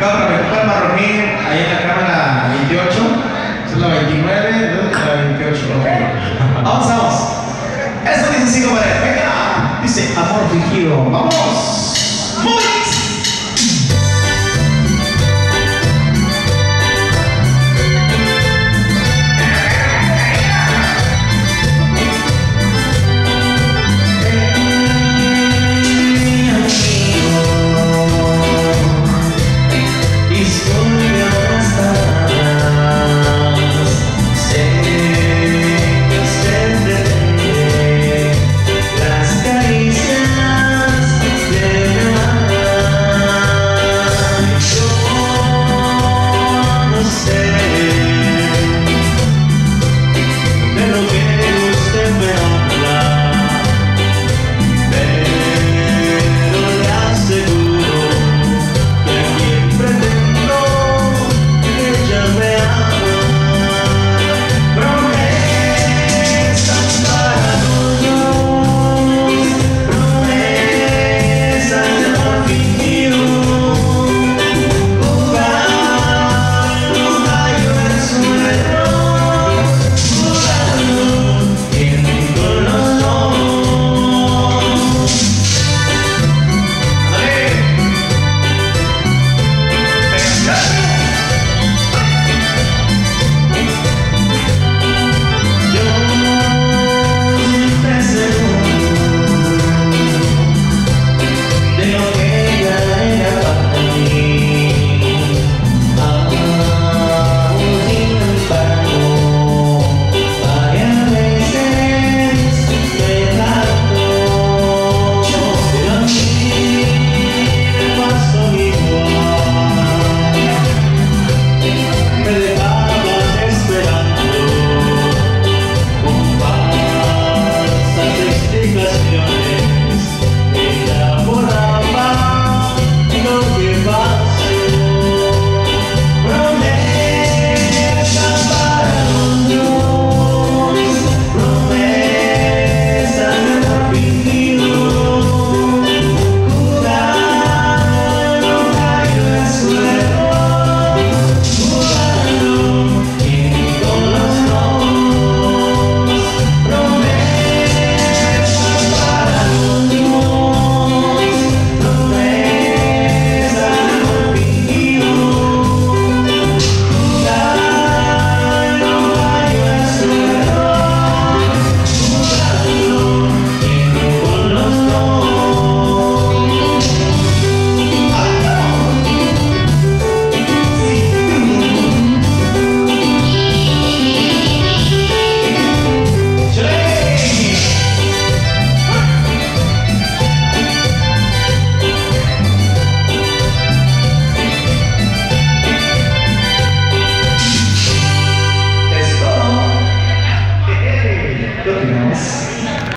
No, pero me marroquín ahí en la cámara 28. Es la 29, la 28. Ok. Vamos, vamos. Eso dice así, compadre. Venga. Dice amor fingido. Vamos. Muy.